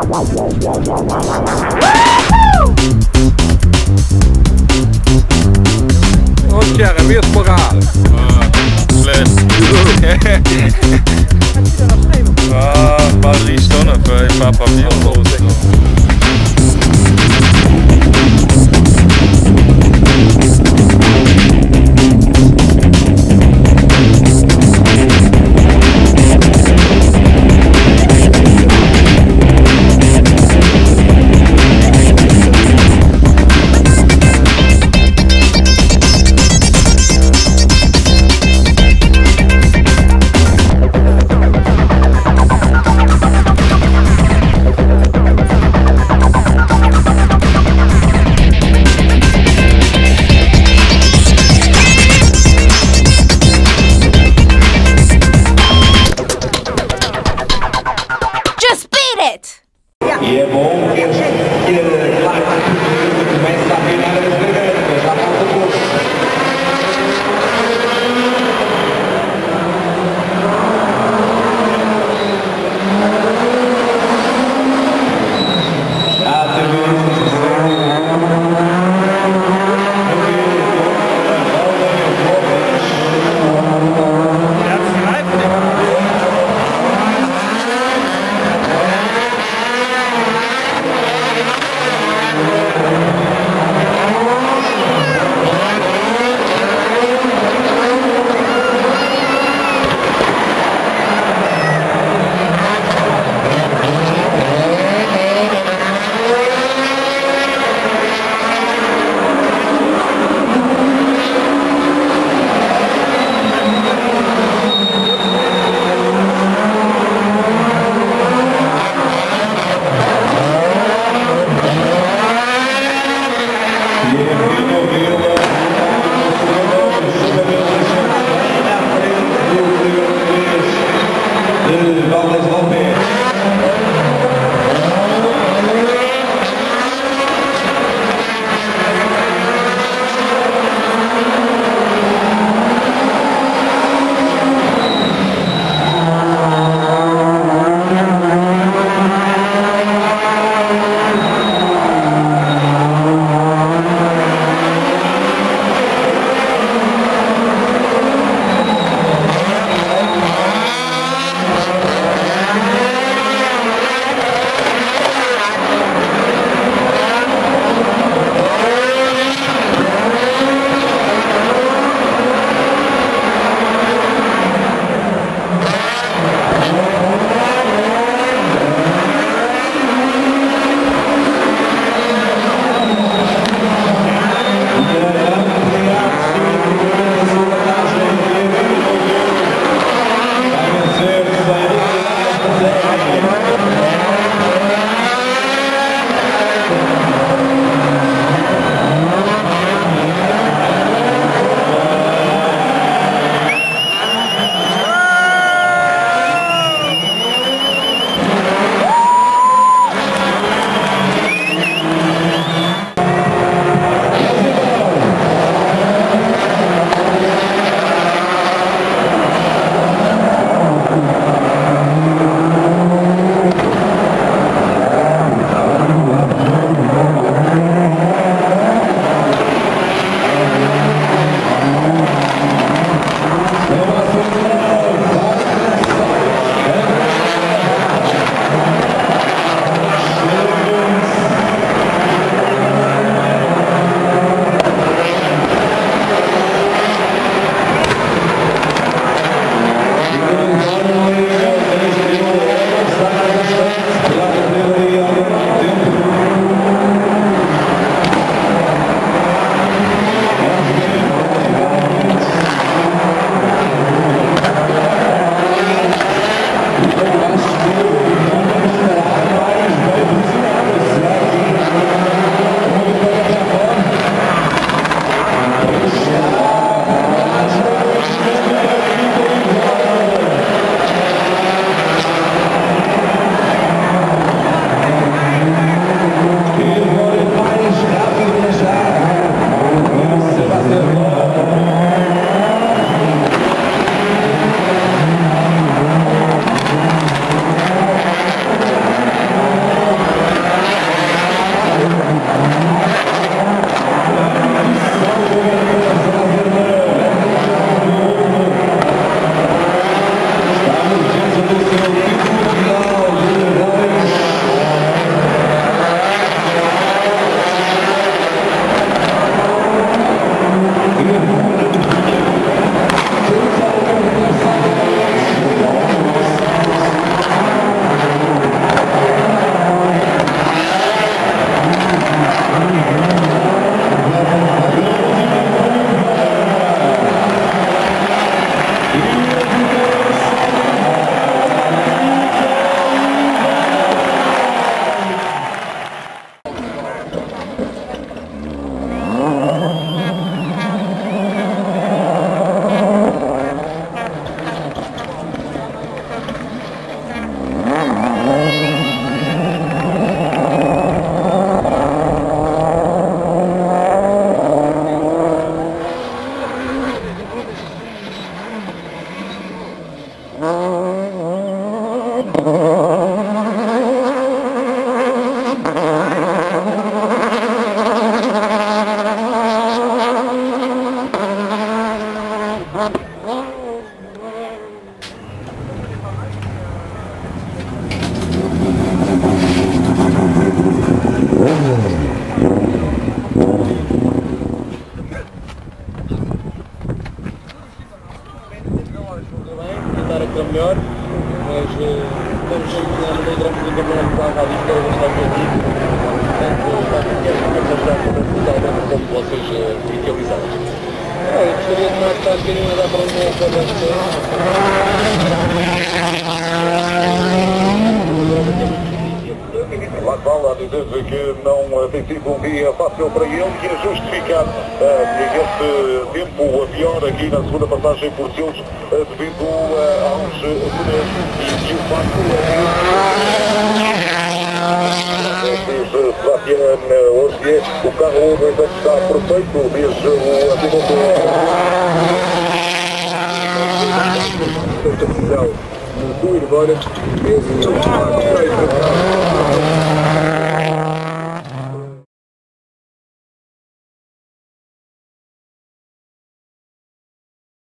Ô Tiago, medo porra! Fles. Ah, een paar drie stonden voor een paar Yeah. Melhor, mas eh, estamos na lideramos do campeonato Alva à Lisboa, vamos estar aqui. Portanto, quero ajudar totalmente como vocês eh, idealizaram. Ah, eu gostaria de estar um bocadinho a dar para uma Lá fala a dizer que não eh, tem sido um dia fácil para ele e a justificar uh, este tempo a pior aqui na segunda passagem por seus uh, devido Sebastián Orsier, o carro no entanto está perfeito, diz o piloto. Do Irvana, esse é o